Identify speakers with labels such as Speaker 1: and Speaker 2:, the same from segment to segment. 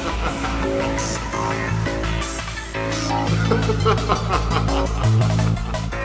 Speaker 1: ハハハハ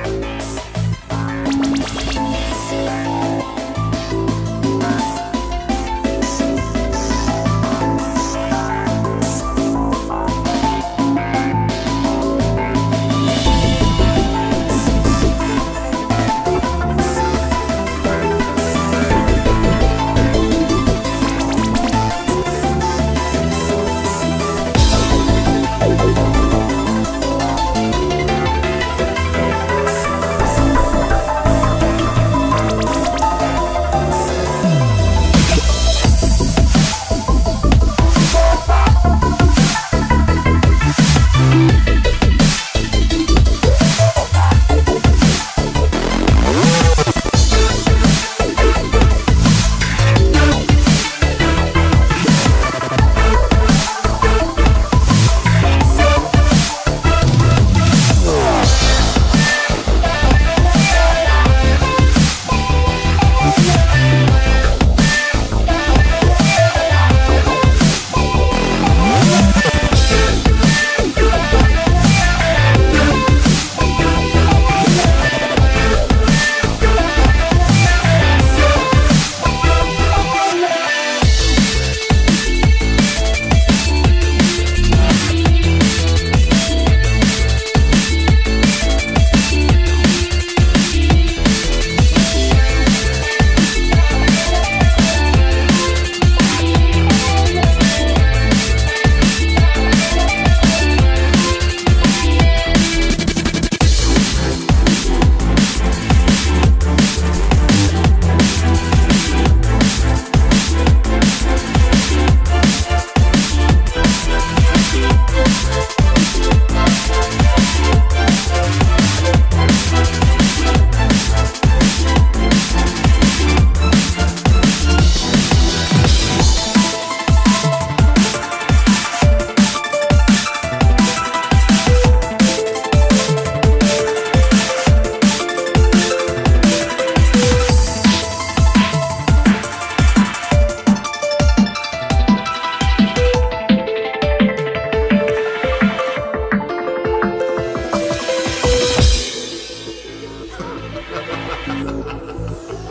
Speaker 2: Thank